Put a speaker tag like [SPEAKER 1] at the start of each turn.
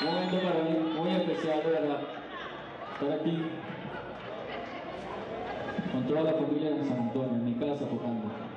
[SPEAKER 1] Un momento para mí muy especial, de verdad. Estar aquí con toda la familia de San Antonio, en mi casa tocando.